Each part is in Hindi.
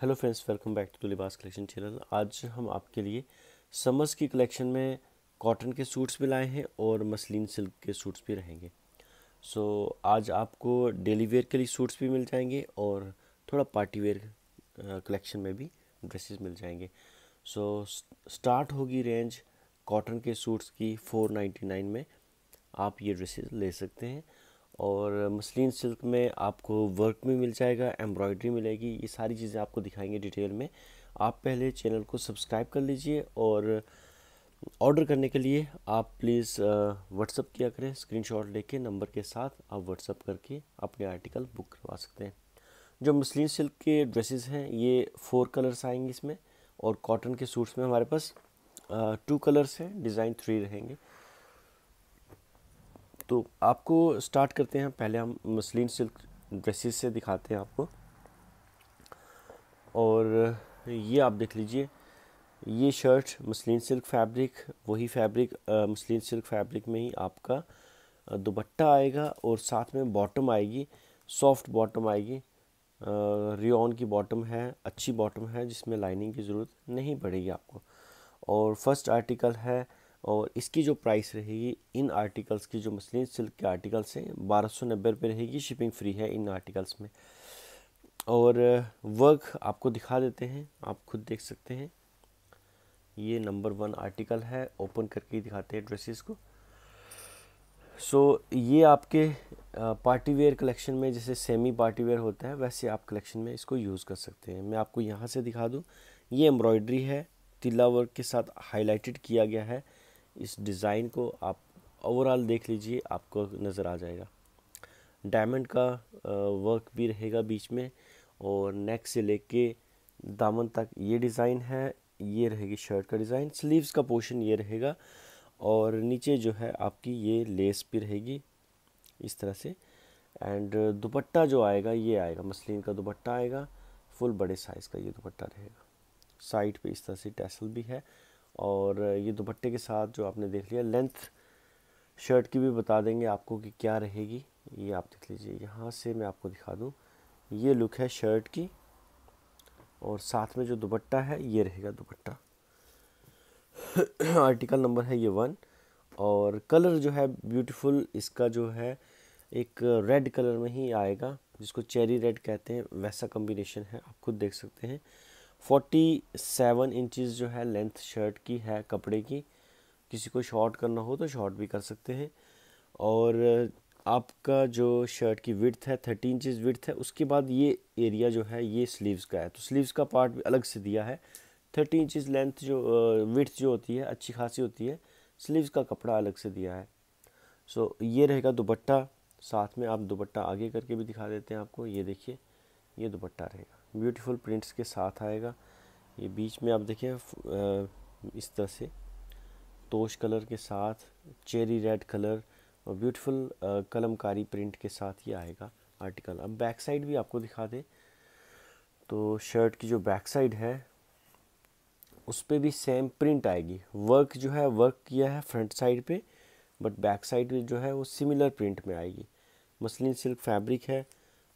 Hello friends welcome back to Libas collection channel. आज हम आपके लिए समर्स की कलेक्शन में कॉटन के सूट्स भी लाए हैं और मसलिन सिल्क के सूट्स भी रहेंगे। सो so, आज आपको डेली वेयर के लिए सूट्स भी मिल जाएँगे और थोड़ा पार्टी वेयर कलेक्शन में भी ड्रेसेस मिल जाएँगे। सो so, स्टार्ट होगी रेंज कॉटन के सूट्स की 499 में। आप ये ड्रेसेस ले सकते हैं। और मसलिन सिल्क में आपको वर्क भी मिल जाएगा एम्ब्रॉयडरी मिलेगी, ये सारी चीज़ें आपको दिखाएँगे डिटेल में। आप पहले चैनल को सब्सक्राइब कर लीजिए और ऑर्डर करने के लिए आप प्लीज़ व्हाट्सअप किया करें स्क्रीनशॉट लेके नंबर के साथ आप व्हाट्सअप करके अपने आर्टिकल बुक करवा सकते हैं। जो मसलिन सिल्क के ड्रेसेस हैं, ये फोर कलर्स आएँगे इसमें और कॉटन के सूट्स में हमारे पास टू कलर्स हैं डिज़ाइन थ्री रहेंगे। तो आपको स्टार्ट करते हैं, पहले हम मसलिन सिल्क ड्रेसेस से दिखाते हैं आपको। और ये आप देख लीजिए, ये शर्ट मसलिन सिल्क फैब्रिक वही फैब्रिक मसलिन सिल्क फैब्रिक में ही आपका दुपट्टा आएगा और साथ में बॉटम आएगी सॉफ्ट बॉटम आएगी। रियोन की बॉटम है, अच्छी बॉटम है, जिसमें लाइनिंग की ज़रूरत नहीं पड़ेगी आपको। और फ़र्स्ट आर्टिकल है और इसकी जो प्राइस रहेगी इन आर्टिकल्स की जो मसलिन सिल्क के आर्टिकल्स हैं बारह सौ नब्बे रुपये रहेगी शिपिंग फ्री है इन आर्टिकल्स में। और वर्क आपको दिखा देते हैं आप खुद देख सकते हैं। ये नंबर वन आर्टिकल है ओपन करके दिखाते हैं ड्रेसेस को। सो so, ये आपके पार्टी वेयर कलेक्शन में जैसे सेमी पार्टी वेयर होता है वैसे आप कलेक्शन में इसको यूज़ कर सकते हैं। मैं आपको यहाँ से दिखा दूँ ये एम्ब्रॉयडरी है तिला वर्क के साथ हाईलाइटेड किया गया है। इस डिज़ाइन को आप ओवरऑल देख लीजिए, आपको नज़र आ जाएगा। डायमंड का वर्क भी रहेगा बीच में और नेक से लेके दामन तक ये डिज़ाइन है, ये रहेगी शर्ट का डिज़ाइन स्लीव्स का पोर्शन ये रहेगा और नीचे जो है आपकी ये लेस भी रहेगी इस तरह से। एंड दुपट्टा जो आएगा, ये आएगा, मसलिन का दुपट्टा आएगा फुल बड़े साइज़ का ये दुपट्टा रहेगा। साइड पे इस तरह से टैसल भी है। और ये दुपट्टे के साथ जो आपने देख लिया लेंथ शर्ट की भी बता देंगे आपको कि क्या रहेगी। ये आप देख लीजिए, यहाँ से मैं आपको दिखा दूँ। ये लुक है शर्ट की और साथ में जो दुपट्टा है, ये रहेगा दुपट्टा। आर्टिकल नंबर है ये वन और कलर जो है ब्यूटीफुल इसका जो है एक रेड कलर में ही आएगा, जिसको चेरी रेड कहते हैं। वैसा कम्बिनेशन है, आप खुद देख सकते हैं। फोर्टी सेवन इंचज़ जो है लेंथ शर्ट की है, कपड़े की। किसी को शॉर्ट करना हो तो शॉर्ट भी कर सकते हैं। और आपका जो शर्ट की विड्थ है थर्टी इंचज़ विड्थ है, उसके बाद ये एरिया जो है, ये स्लीव्स का है। तो स्लीव्स का पार्ट भी अलग से दिया है। थर्टी इंचज़ लेंथ जो विड्थ जो होती है, अच्छी खासी होती है स्लीव्स का कपड़ा अलग से दिया है। सो ये रहेगा दुपट्टा। साथ में आप दुपट्टा आगे करके भी दिखा देते हैं आपको। ये देखिए, ये दुपट्टा रहेगा। ब्यूटीफुल प्रिंट्स के साथ आएगा। ये बीच में आप देखिए इस तरह से तोश कलर के साथ, चेरी रेड कलर और ब्यूटीफुल कलमकारी प्रिंट के साथ ये आएगा आर्टिकल। अब बैक साइड भी आपको दिखा दें तो शर्ट की जो बैक साइड है, उस पर भी सेम प्रिंट आएगी। वर्क जो है, वर्क किया है फ्रंट साइड पे, बट बैक साइड जो है, वो सिमिलर प्रिंट में आएगी। मसलिन सिल्क फैब्रिक है,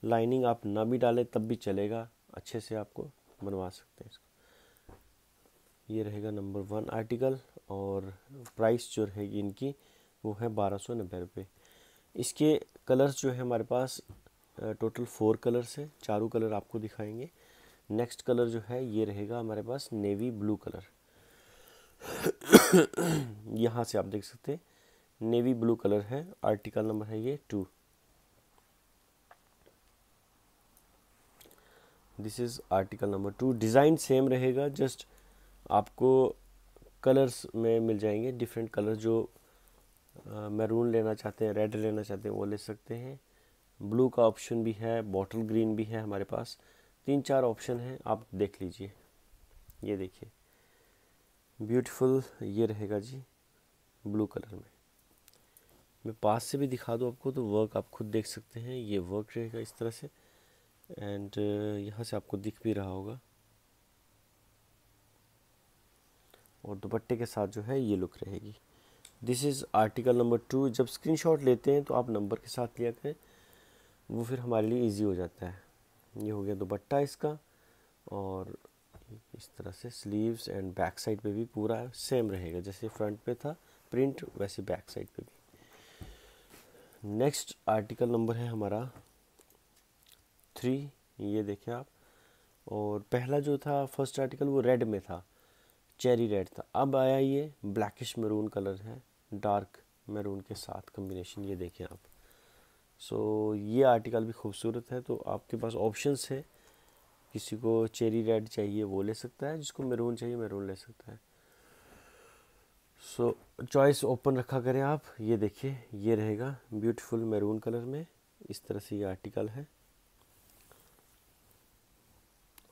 लाइनिंग आप ना भी डालें, तब भी चलेगा। अच्छे से आपको बनवा सकते हैं इसको। ये रहेगा नंबर वन आर्टिकल और प्राइस जो रहेगी इनकी वो है बारह सौ नब्बे रुपये इसके कलर्स जो है हमारे पास टोटल फोर कलर्स हैं, चारों कलर आपको दिखाएँगे। नेक्स्ट कलर जो है, ये रहेगा हमारे पास नेवी ब्लू कलर। यहाँ से आप देख सकते हैं, नेवी ब्लू कलर है, आर्टिकल नंबर है ये two. This is article number two design same रहेगा जस्ट आपको कलर्स में मिल जाएँगे डिफरेंट कलर जो मैरून लेना चाहते हैं रेड लेना चाहते हैं, वो ले सकते हैं। ब्लू का ऑप्शन भी है बॉटल ग्रीन भी है हमारे पास। तीन चार ऑप्शन हैं, आप देख लीजिए। ये देखिए। ब्यूटीफुल ये रहेगा जी ब्लू कलर में। मैं पास से भी दिखा दूँ आपको तो वर्क आप खुद देख सकते हैं। ये वर्क रहेगा इस तरह से। एंड uh, यहाँ से आपको दिख भी रहा होगा। और दुपट्टे के साथ जो है ये लुक रहेगी। This is article number two जब स्क्रीनशॉट लेते हैं तो आप नंबर के साथ लिया करें। वो फिर हमारे लिए इजी हो जाता है। ये हो गया दुपट्टा इसका। और इस तरह से स्लीव्स एंड बैक साइड पे भी पूरा सेम रहेगा। जैसे फ्रंट पे था प्रिंट वैसे बैक साइड पे भी। नेक्स्ट आर्टिकल नंबर है हमारा थ्री ये देखें आप। और पहला जो था फ़र्स्ट आर्टिकल वो रेड में था चेरी रेड था। अब आया ये ब्लैकिश मैरून कलर है डार्क मैरून के साथ कम्बिनेशन ये देखें आप। सो so, ये आर्टिकल भी खूबसूरत है तो आपके पास ऑप्शंस है। किसी को चेरी रेड चाहिए वो ले सकता है जिसको मैरून चाहिए मैरून ले सकता है। सो चॉइस ओपन रखा करें आप ये देखिए ये रहेगा ब्यूटीफुल मैरून कलर में। इस तरह से ये आर्टिकल है।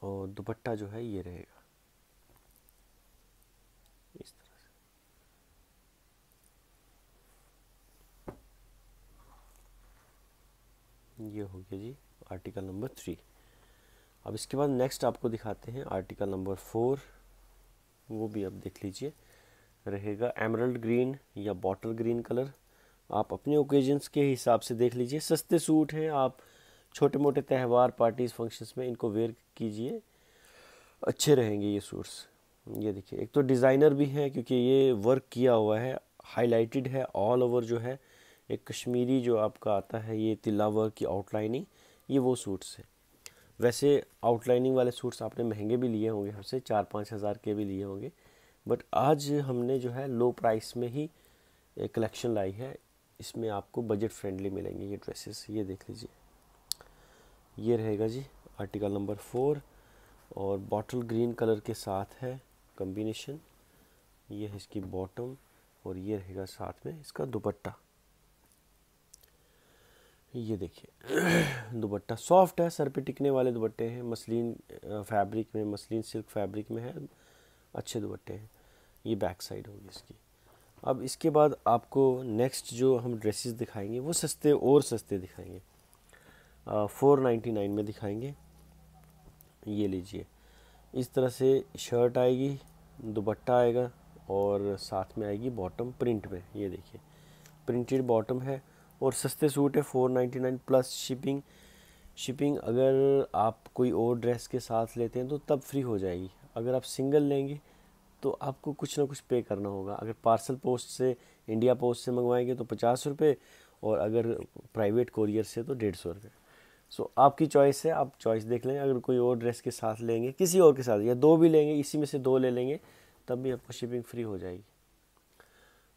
और दुपट्टा जो है ये रहेगा। इस तरह से। ये हो गया जी आर्टिकल नंबर थ्री। अब इसके बाद नेक्स्ट आपको दिखाते हैं आर्टिकल नंबर फोर। वो भी अब देख लीजिए। रहेगा एमरल्ड ग्रीन या बॉटल ग्रीन कलर। आप अपने ओकेजन्स के हिसाब से देख लीजिए। सस्ते सूट हैं आप। छोटे मोटे त्यौहार पार्टीज़ फ़ंक्शंस में इनको वेयर कीजिए। अच्छे रहेंगे ये सूट्स ये देखिए, एक तो डिज़ाइनर भी है, क्योंकि ये वर्क किया हुआ है हाईलाइटेड है ऑल ओवर जो है, एक कश्मीरी जो आपका आता है ये तिल्ला वर्क की आउटलाइनिंग ये वो सूट्स है। वैसे आउटलाइनिंग वाले सूट्स आपने महँगे भी लिए होंगे, हमसे चार पाँच हज़ार के भी लिए होंगे बट आज हमने जो है लो प्राइस में ही कलेक्शन लाई है, इसमें आपको बजट फ्रेंडली मिलेंगे ये ड्रेसेस ये देख लीजिए। ये रहेगा जी आर्टिकल नंबर फोर और बॉटल ग्रीन कलर के साथ है कॉम्बिनेशन ये है इसकी बॉटम और ये रहेगा साथ में इसका दुपट्टा। ये देखिए, दुपट्टा सॉफ्ट है, सर पे टिकने वाले दुपट्टे हैं, मसलिन फैब्रिक में, मसलिन सिल्क फैब्रिक में है, अच्छे दुपट्टे हैं। ये बैक साइड होगी इसकी। अब इसके बाद आपको नेक्स्ट जो हम ड्रेसेस दिखाएँगे, वो सस्ते, और सस्ते दिखाएँगे। फोर नाइन्टी नाइन में दिखाएँगे। ये लीजिए। इस तरह से शर्ट आएगी, दुपट्टा आएगा और साथ में आएगी बॉटम प्रिंट में। ये देखिए प्रिंटेड बॉटम है और सस्ते सूट है four ninety nine plus shipping shipping अगर आप कोई और ड्रेस के साथ लेते हैं तो तब फ्री हो जाएगी। अगर आप सिंगल लेंगे तो आपको कुछ ना कुछ पे करना होगा। अगर पार्सल पोस्ट से इंडिया पोस्ट से मंगवाएँगे तो पचास रुपये और अगर प्राइवेट कोरियर से तो डेढ़ सौ रुपये सो आपकी चॉइस है, आप चॉइस देख लेंगे, अगर कोई और ड्रेस के साथ लेंगे, किसी और के साथ, या दो भी लेंगे, इसी में से दो ले लेंगे, तब भी आपको शिपिंग फ्री हो जाएगी।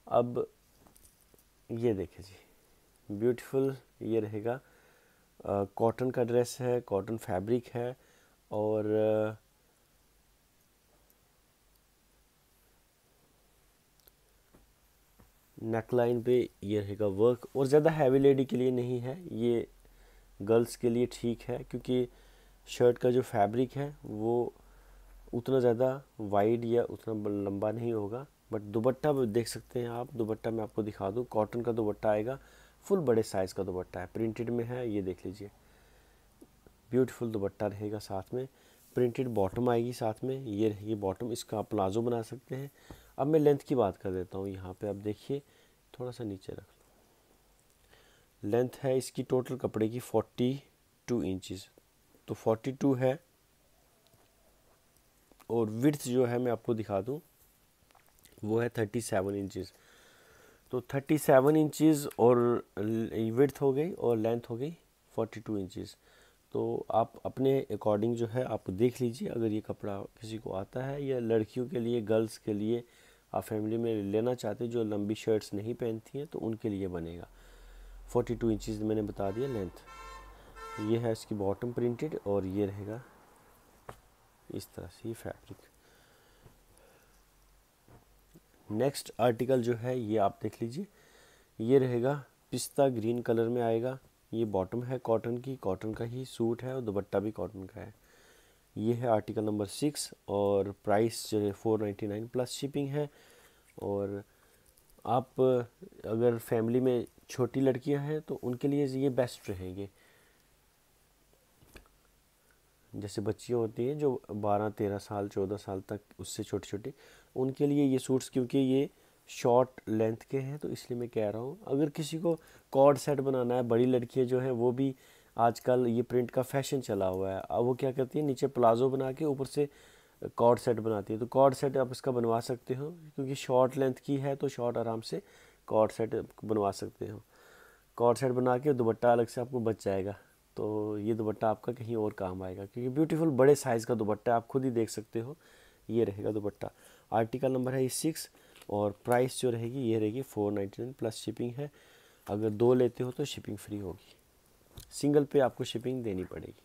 अब ये देखें जी ब्यूटीफुल ये रहेगा। कॉटन का ड्रेस है कॉटन फैब्रिक है, और नेकलाइन पे ये रहेगा वर्क और ज़्यादा हैवी लेडी के लिए नहीं है, ये गर्ल्स के लिए ठीक है, क्योंकि शर्ट का जो फैब्रिक है वो उतना ज़्यादा वाइड या उतना लंबा नहीं होगा। बट दुपट्टा देख सकते हैं आप, दुपट्टा मैं आपको दिखा दूँ। कॉटन का दुपट्टा आएगा, फुल बड़े साइज़ का दुपट्टा है। प्रिंटेड में है, ये देख लीजिए। ब्यूटीफुल दुपट्टा रहेगा साथ में। प्रिंटेड बॉटम आएगी साथ में, ये रहेगी बॉटम। इसका आप प्लाजो बना सकते हैं। अब मैं लेंथ की बात कर देता हूँ। यहाँ पे आप देखिए, थोड़ा सा नीचे रख लेंथ है इसकी टोटल कपड़े की फोर्टी टू इंचज़ तो फोर्टी टू है और विड्थ जो है मैं आपको दिखा दूँ, वो है थर्टी सेवन इंचज़ तो थर्टी सेवन इंचज़ और विड्थ हो गई और लेंथ हो गई फोर्टी टू इंचज़ तो आप अपने अकॉर्डिंग जो है आप देख लीजिए, अगर ये कपड़ा किसी को आता है या लड़कियों के लिए गर्ल्स के लिए, आप फैमिली में लेना चाहते जो लंबी शर्ट्स नहीं पहनती हैं तो उनके लिए बनेगा। फोर्टी टू इंचज़ मैंने बता दिया लेंथ ये है इसकी बॉटम प्रिंटेड और ये रहेगा इस तरह से ये फैब्रिक नेक्स्ट आर्टिकल जो है, ये आप देख लीजिए। ये रहेगा, पिस्ता ग्रीन कलर में आएगा। ये बॉटम है कॉटन की कॉटन का ही सूट है और दुपट्टा भी कॉटन का है। ये है आर्टिकल नंबर सिक्स और प्राइस जो है four ninety nine plus shipping है। और आप अगर फैमिली में छोटी लड़कियाँ हैं तो उनके लिए ये बेस्ट रहेंगे। जैसे बच्चियाँ होती हैं जो 12 13 साल 14 साल तक उससे छोटी छोटी उनके लिए ये सूट्स क्योंकि ये शॉर्ट लेंथ के हैं तो इसलिए मैं कह रहा हूँ, अगर किसी को कॉर्ड सेट बनाना है, बड़ी लड़कियाँ जो हैं, वो भी आजकल ये प्रिंट का फ़ैशन चला हुआ है। अब वो क्या करती है, नीचे प्लाजो बना के ऊपर से कॉर्ड सेट बनाती है। तो कॉर्ड सेट आप इसका बनवा सकते हो, क्योंकि शॉर्ट लेंथ की है तो शॉर्ट आराम से कॉर्ड सेट बनवा सकते हो कॉर्ड सेट बना के दुपट्टा अलग से आपको बच जाएगा। तो ये दुपट्टा आपका कहीं और काम आएगा। क्योंकि ब्यूटीफुल बड़े साइज़ का दुपट्टा आप खुद ही देख सकते हो, ये रहेगा दुपट्टा। आर्टिकल नंबर है सिक्स और प्राइस जो रहेगी, ये रहेगी four ninety nine plus shipping है। अगर दो लेते हो तो शिपिंग फ्री होगी। सिंगल पे आपको शिपिंग देनी पड़ेगी।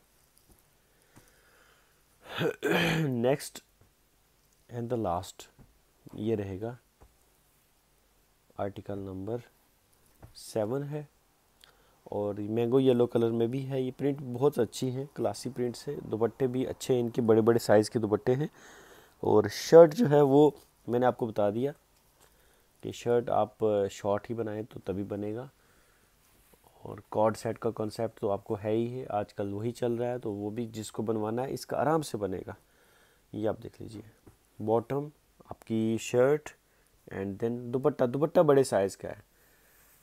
नेक्स्ट एंड द लास्ट ये रहेगा। आर्टिकल नंबर सेवन है। और मैंगो येलो कलर में भी है। ये प्रिंट बहुत अच्छी है, क्लासी प्रिंट्स है। दुपट्टे भी अच्छे हैं, इनके बड़े बड़े साइज़ के दुपट्टे हैं। और शर्ट जो है वो मैंने आपको बता दिया कि शर्ट आप शॉर्ट ही बनाएँ तो तभी बनेगा। और कॉर्ड सेट का कॉन्सेप्ट तो आपको है ही है। आजकल वही चल रहा है तो वो भी जिसको बनवाना है, इसका आराम से बनेगा। ये आप देख लीजिए। बॉटम, आपकी shirt and then dupatta dupatta बड़े साइज़ का है।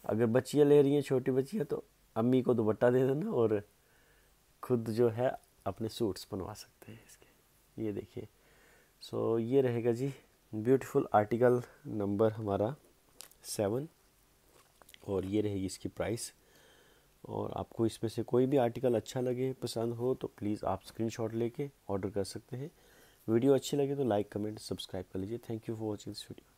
अगर बच्चियाँ ले रही हैं छोटी बच्चियाँ तो अम्मी को दुपट्टा दे देना और खुद जो है अपने सूट्स बनवा सकते हैं इसके। ये देखिए। सो so, ये रहेगा जी ब्यूटीफुल आर्टिकल नंबर हमारा सेवन और ये रहेगी इसकी प्राइस और आपको इसमें से कोई भी आर्टिकल अच्छा लगे पसंद हो तो प्लीज़ आप स्क्रीनशॉट लेके ऑर्डर कर सकते हैं। वीडियो अच्छी लगे तो लाइक कमेंट सब्सक्राइब कर लीजिए। Thank you for watching this video